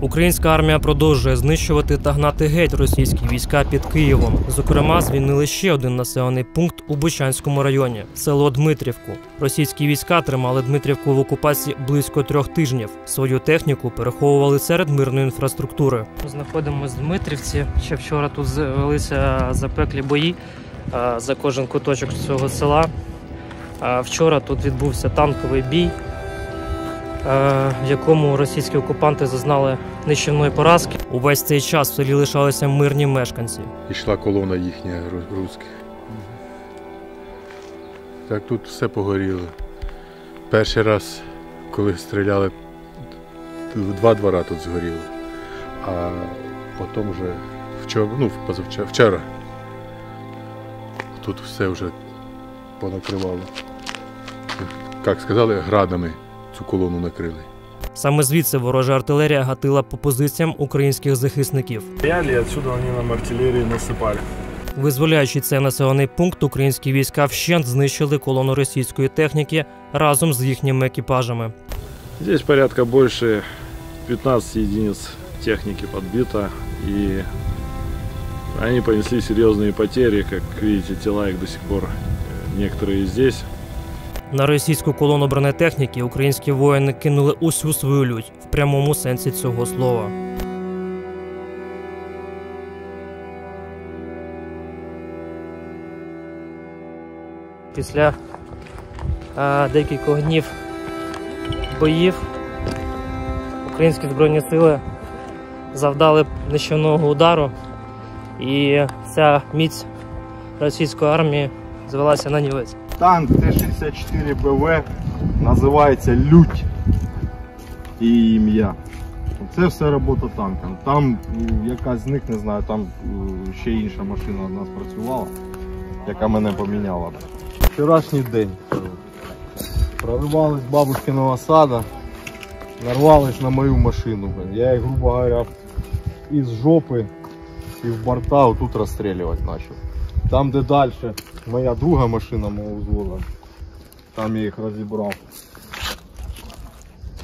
Українська армія продовжує знищувати та гнати геть російські війська під Києвом. Зокрема, звільнили ще один населений пункт у Бучанському районі село Дмитрівку. Російські війська тримали Дмитрівку в окупації близько трьох тижнів. Свою техніку переховували серед мирної інфраструктури. Знаходимося в Дмитрівці. Ще вчора тут велися запеклі бої за кожен куточок цього села. Вчора тут відбувся танковий бій, в якому російські окупанти зазнали нищівної поразки. Увесь цей час в селі лишалися мирні мешканці. Йшла колона їхня ру- руська. Так тут все погоріло. Перший раз, коли стріляли, два двора тут згоріло. А потім вже вчора, ну, позавчора, вчора тут все вже понакривало. Як сказали, градами цю колону накрили. Саме звідси ворожа артилерія гатила по позиціям українських захисників. Стояли, и отсюда они нам артиллерии насыпали. Визволяючи цей населений пункт, українські війська вщент знищили колону російської техніки разом з їхніми екіпажами. Здесь порядка больше 15 единиц техники подбито, и они понесли серьезные потери, как видите, тела их до сих пор э, некоторые здесь. На російську колону бронетехніки українські воїни кинули усю свою лють в прямому сенсі цього слова. Після е, декількох днів боїв українські збройні сили завдали нищівного удару, і ця міць російської армії звелася на нівець. Танк Т-64 БВ називається Лють і ім'я. Це все робота танка. Там якась з них, не знаю, там ще інша машина у нас працювала, яка мене поміняла. Вчорашній день. Проривались бабушкиного сада, нарвались на мою машину. Я їх, грубо говоря, із жопи і в борта отут розстрілювати почав. Там, де далі моя друга машина мого взвода, там я їх розібрав.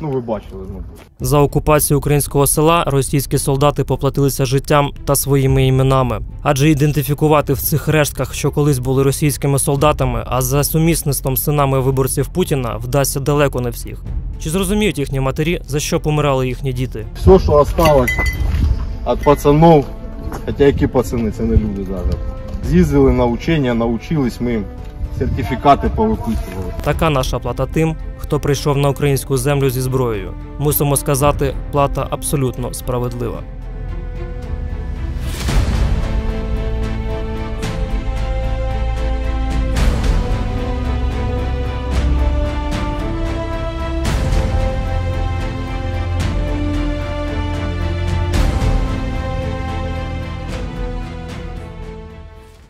Ну, ви бачили, мабуть. За окупацію українського села російські солдати поплатилися життям та своїми іменами, адже ідентифікувати в цих рештках, що колись були російськими солдатами, а за сумісництвом синами виборців Путіна вдасться далеко не всіх. Чи зрозуміють їхні матері, за що помирали їхні діти? Все, що осталось від пацанів, хоча які пацани, це не люди навіть. З'їздили на учення, навчились ми сертифікати повиписували. Така наша плата тим, хто прийшов на українську землю зі зброєю. Мусимо сказати, плата абсолютно справедлива.